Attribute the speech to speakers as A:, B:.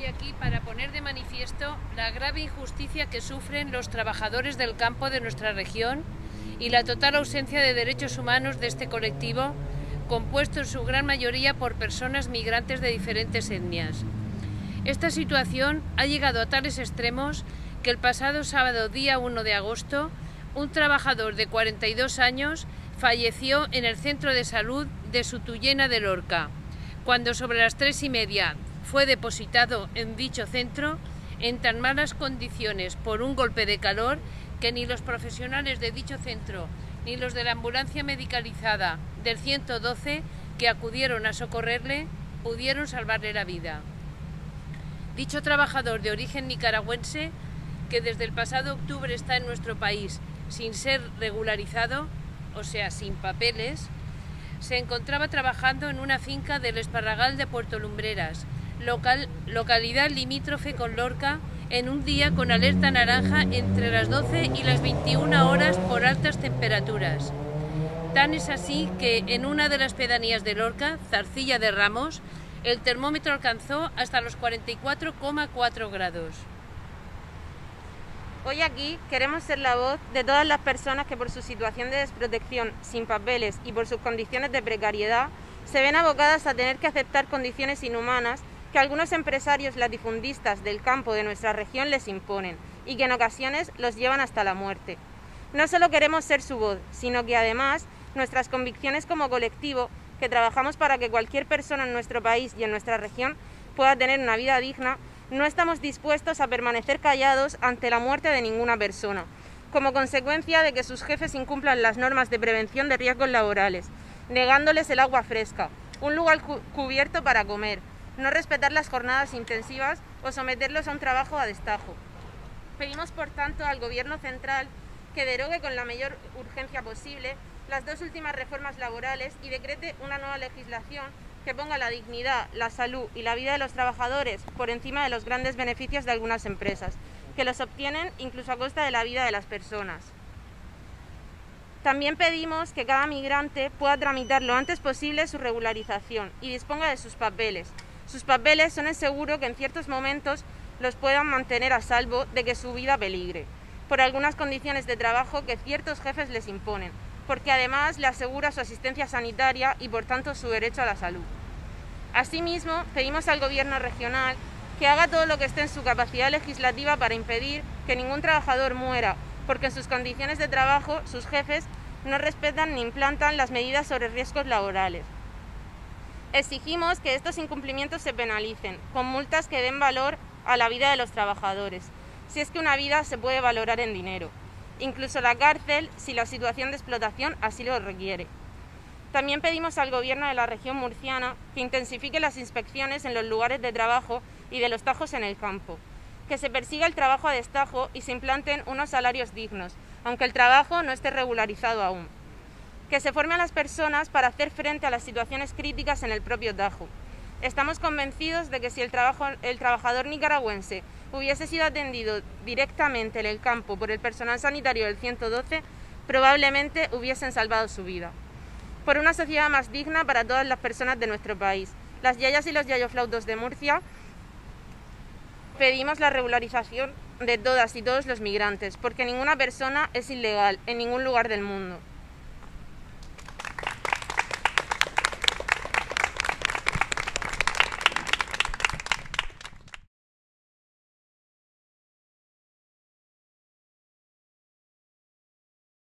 A: hoy aquí para poner de manifiesto la grave injusticia que sufren los trabajadores del campo de nuestra región y la total ausencia de derechos humanos de este colectivo, compuesto en su gran mayoría por personas migrantes de diferentes etnias. Esta situación ha llegado a tales extremos que el pasado sábado día 1 de agosto, un trabajador de 42 años falleció en el centro de salud de Sutuyena de Lorca, cuando sobre las tres y media fue depositado en dicho centro en tan malas condiciones por un golpe de calor que ni los profesionales de dicho centro ni los de la ambulancia medicalizada del 112 que acudieron a socorrerle pudieron salvarle la vida. Dicho trabajador de origen nicaragüense, que desde el pasado octubre está en nuestro país sin ser regularizado, o sea, sin papeles, se encontraba trabajando en una finca del Esparragal de Puerto Lumbreras, local, localidad limítrofe con Lorca, en un día con alerta naranja entre las 12 y las 21 horas por altas temperaturas. Tan es así que en una de las pedanías de Lorca, Zarcilla de Ramos, el termómetro alcanzó hasta los 44,4 grados.
B: Hoy aquí queremos ser la voz de todas las personas que por su situación de desprotección, sin papeles y por sus condiciones de precariedad, se ven abocadas a tener que aceptar condiciones inhumanas que algunos empresarios latifundistas del campo de nuestra región les imponen y que en ocasiones los llevan hasta la muerte. No solo queremos ser su voz, sino que además nuestras convicciones como colectivo, que trabajamos para que cualquier persona en nuestro país y en nuestra región pueda tener una vida digna, no estamos dispuestos a permanecer callados ante la muerte de ninguna persona, como consecuencia de que sus jefes incumplan las normas de prevención de riesgos laborales, negándoles el agua fresca, un lugar cubierto para comer, no respetar las jornadas intensivas o someterlos a un trabajo a destajo. Pedimos, por tanto, al Gobierno central que derogue con la mayor urgencia posible las dos últimas reformas laborales y decrete una nueva legislación que ponga la dignidad, la salud y la vida de los trabajadores por encima de los grandes beneficios de algunas empresas, que los obtienen incluso a costa de la vida de las personas. También pedimos que cada migrante pueda tramitar lo antes posible su regularización y disponga de sus papeles, sus papeles son el seguro que en ciertos momentos los puedan mantener a salvo de que su vida peligre, por algunas condiciones de trabajo que ciertos jefes les imponen, porque además le asegura su asistencia sanitaria y por tanto su derecho a la salud. Asimismo, pedimos al Gobierno regional que haga todo lo que esté en su capacidad legislativa para impedir que ningún trabajador muera, porque en sus condiciones de trabajo sus jefes no respetan ni implantan las medidas sobre riesgos laborales. Exigimos que estos incumplimientos se penalicen, con multas que den valor a la vida de los trabajadores, si es que una vida se puede valorar en dinero, incluso la cárcel si la situación de explotación así lo requiere. También pedimos al Gobierno de la región murciana que intensifique las inspecciones en los lugares de trabajo y de los tajos en el campo, que se persiga el trabajo a destajo y se implanten unos salarios dignos, aunque el trabajo no esté regularizado aún que se forme a las personas para hacer frente a las situaciones críticas en el propio Tajo. Estamos convencidos de que si el, el trabajador nicaragüense hubiese sido atendido directamente en el campo por el personal sanitario del 112, probablemente hubiesen salvado su vida. Por una sociedad más digna para todas las personas de nuestro país, las yayas y los yayoflautos de Murcia pedimos la regularización de todas y todos los migrantes, porque ninguna persona es ilegal en ningún lugar del mundo.